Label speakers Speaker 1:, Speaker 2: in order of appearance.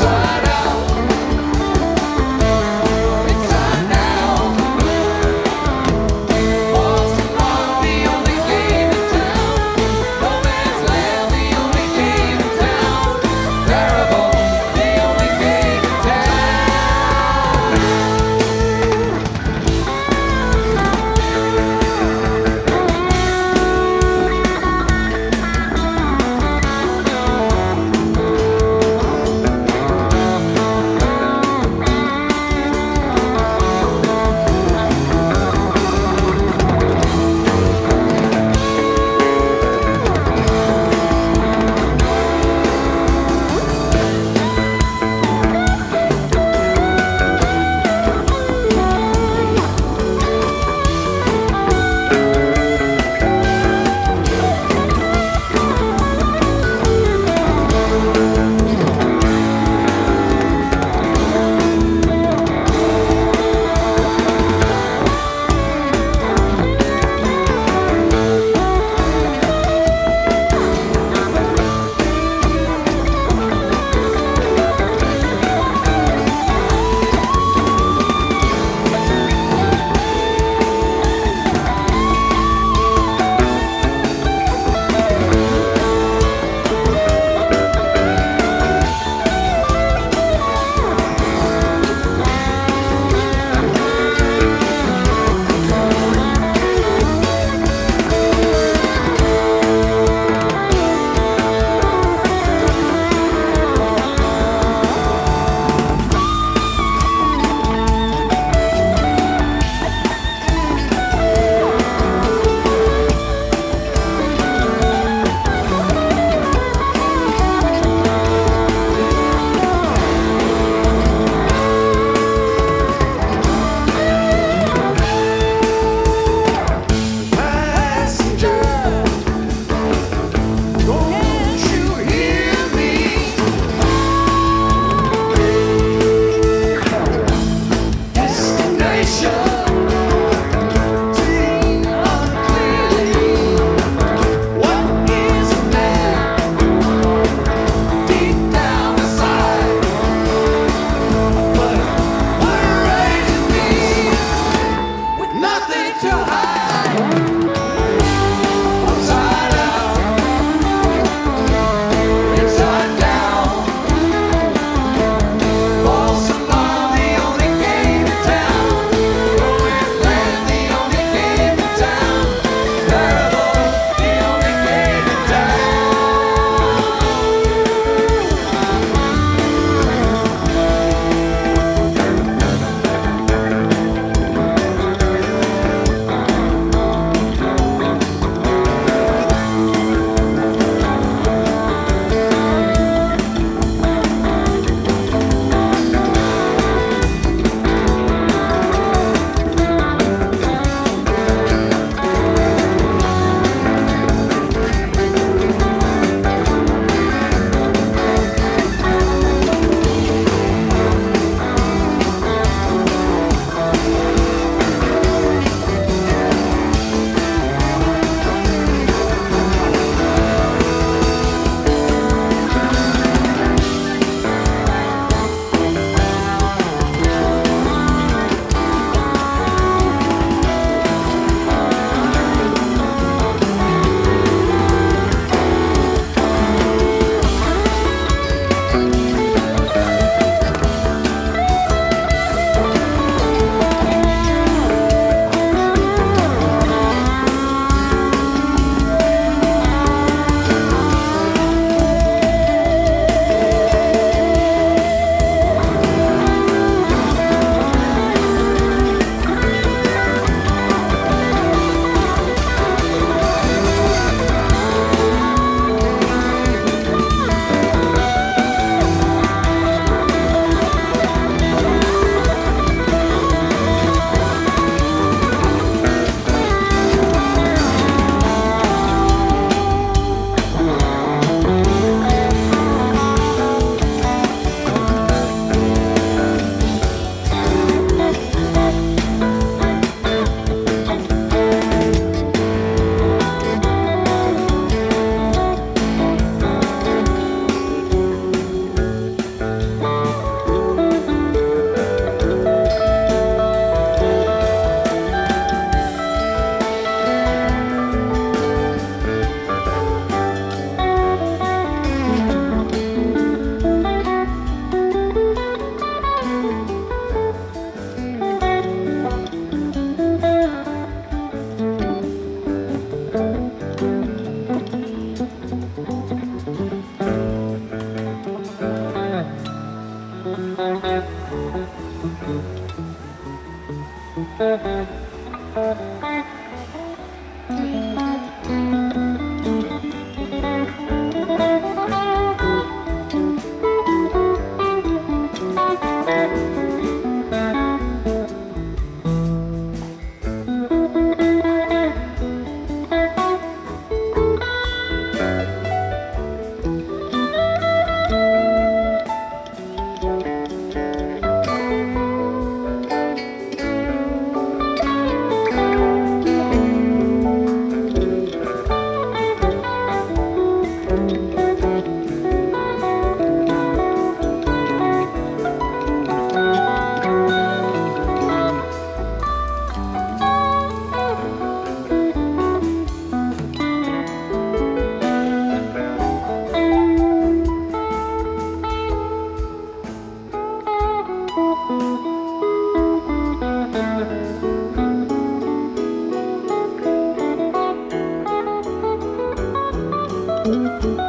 Speaker 1: inside. Thank you. Música